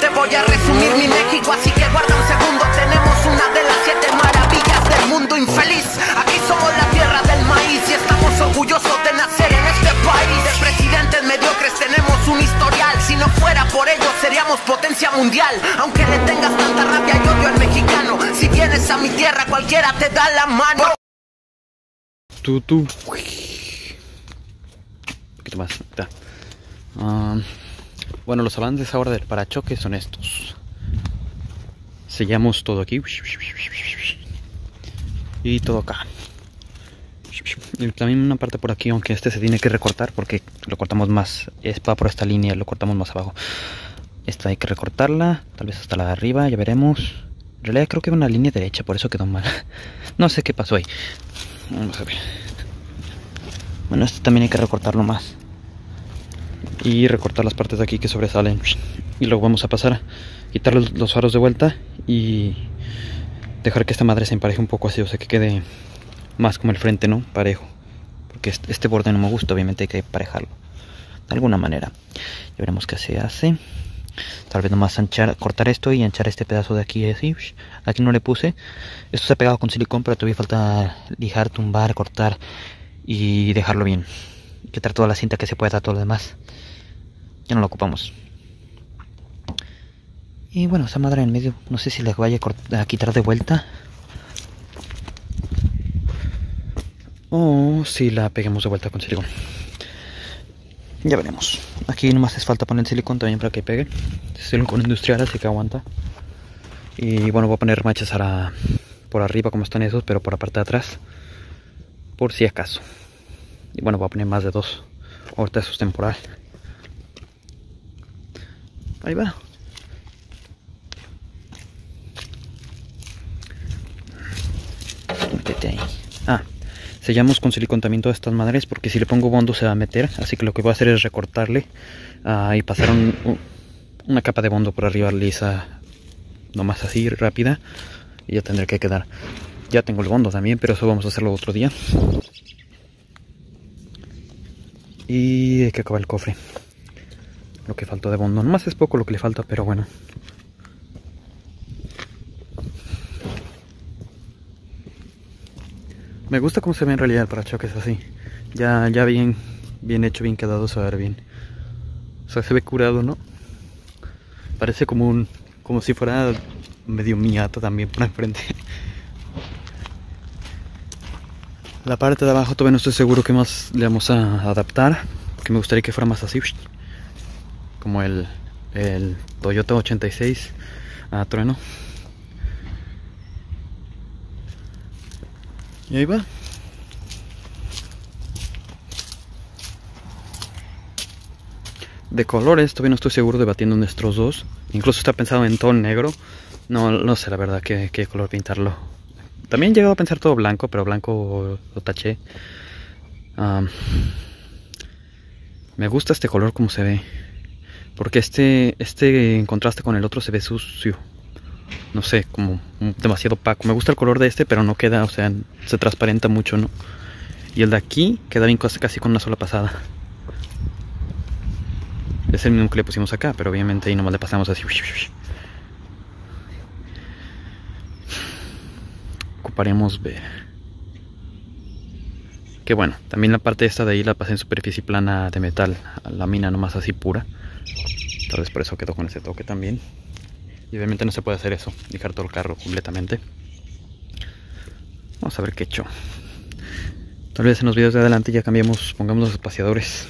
Te voy a resumir mi México, así que guarda un segundo. Tenemos una de las siete maravillas del mundo infeliz. Aquí somos la tierra del maíz y estamos orgullosos de nacer en este país. De presidentes mediocres tenemos un historial. Si no fuera por ello, seríamos potencia mundial. Aunque le tengas tanta rabia y odio al mexicano, si vienes a mi tierra, cualquiera te da la mano. Tú, tú. Poquito más. Ya. Ah, bueno, los avances ahora del parachoque son estos. Sellamos todo aquí. Y todo acá. Y también una parte por aquí, aunque este se tiene que recortar porque lo cortamos más. Es para por esta línea, lo cortamos más abajo. Esta hay que recortarla, tal vez hasta la de arriba, ya veremos. En realidad creo que era una línea derecha, por eso quedó mal. No sé qué pasó ahí. Vamos a ver. Bueno, este también hay que recortarlo más. Y recortar las partes de aquí que sobresalen. Y luego vamos a pasar a quitar los, faros de vuelta y dejar que esta madre se empareje un poco así, o sea que quede más como el frente, ¿no? Parejo. Porque este, borde no me gusta, obviamente hay que parejarlo. De alguna manera. Ya veremos qué se hace. Tal vez nomás anchar, cortar esto y anchar este pedazo de aquí. Aquí no le puse. Esto se ha pegado con silicón, pero todavía falta lijar, tumbar, cortar y dejarlo bien. Quitar toda la cinta que se pueda, todo lo demás. Ya no lo ocupamos. Y bueno, esa madre en medio, no sé si la vaya a, quitar de vuelta. O si la peguemos de vuelta con silicón. Ya veremos. Aquí nomás hace falta poner silicón también para que pegue. Es silicón industrial, así que aguanta. Y bueno, voy a poner manchas ahora por arriba como están esos, pero por la parte de atrás. Por si acaso. Y bueno, voy a poner más de dos. Ahorita es temporal. Ahí va. Métete ahí. Ah, sellamos con silicón también todas estas madres porque si le pongo bondo se va a meter. Así que lo que voy a hacer es recortarle uh, y pasar un, un, una capa de bondo por arriba lisa. Nomás así, rápida. Y ya tendré que quedar. Ya tengo el bondo también, pero eso vamos a hacerlo otro día. Y hay que acabar el cofre. Lo que faltó de bondo. Nomás es poco lo que le falta, pero bueno. Me gusta cómo se ve en realidad el parachoques así. Ya, ya bien, bien hecho, bien quedado, se bien. O sea, se ve curado, ¿no? Parece como un, como si fuera medio miato también por enfrente. La parte de abajo todavía no estoy seguro qué más le vamos a adaptar. Porque me gustaría que fuera más así. Como el, el Toyota 86 a trueno. Y ahí va. De colores, todavía no estoy seguro debatiendo nuestros dos. Incluso está pensado en todo negro. No, no sé la verdad qué, qué color pintarlo. También he llegado a pensar todo blanco, pero blanco lo taché. Me gusta este color como se ve. Porque este, este en contraste con el otro se ve sucio. No sé, como demasiado opaco. Me gusta el color de este, pero no queda, o sea, se transparenta mucho, ¿no? Y el de aquí queda bien casi con una sola pasada. Es el mismo que le pusimos acá, pero obviamente ahí nomás le pasamos así. Ocuparemos ver. Que bueno, también la parte esta de ahí la pasé en superficie plana de metal. La mina nomás así pura. Tal vez por eso quedó con ese toque también. Y obviamente no se puede hacer eso, dejar todo el carro completamente. Vamos a ver qué he hecho. Tal vez en los videos de adelante ya cambiemos, pongamos los espaciadores.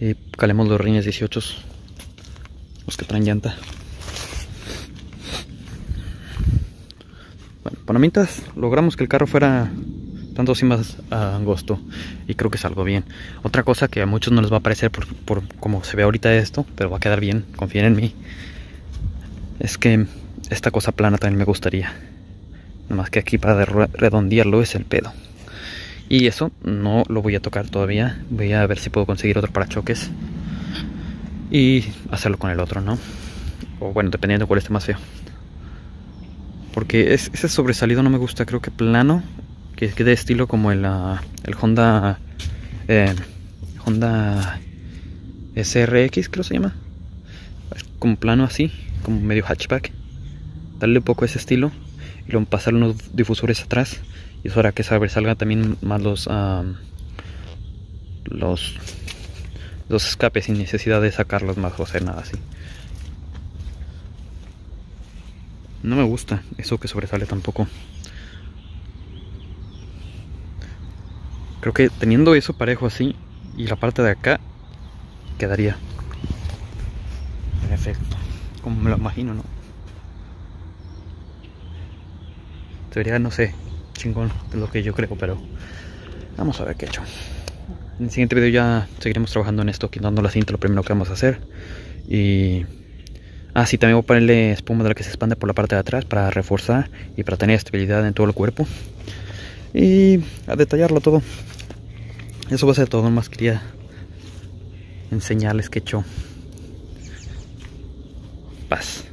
Y calemos los rines 18. Los que traen llanta. Bueno, mientras logramos que el carro fuera tanto así más angosto. Y creo que es algo bien. Otra cosa que a muchos no les va a parecer por, por como se ve ahorita esto, pero va a quedar bien, confíen en mí. Es que esta cosa plana también me gustaría. Nada más que aquí para redondearlo es el pedo. Y eso no lo voy a tocar todavía. Voy a ver si puedo conseguir otro parachoques. Y hacerlo con el otro, ¿no? O bueno, dependiendo de cuál esté más feo. Porque es, ese sobresalido no me gusta. Creo que plano. Que quede estilo como el, el Honda... Eh, Honda... SRX creo se llama. como plano así, como medio hatchback. Darle un poco ese estilo y luego pasar unos difusores atrás y eso hará que salgan también más los los los escapes sin necesidad de sacarlos más o hacer nada así. No me gusta eso que sobresale tampoco. Creo que teniendo eso parejo así y la parte de acá quedaría perfecto, como me lo imagino, ¿no? Debería, no sé, chingón de lo que yo creo, pero vamos a ver qué he hecho. En el siguiente video ya seguiremos trabajando en esto, quitando la cinta, lo primero que vamos a hacer. Y... Ah, sí, también voy a ponerle espuma de la que se expande por la parte de atrás para reforzar y para tener estabilidad en todo el cuerpo. Y a detallarlo todo. Eso va a ser todo, más quería enseñarles que hecho. Paz.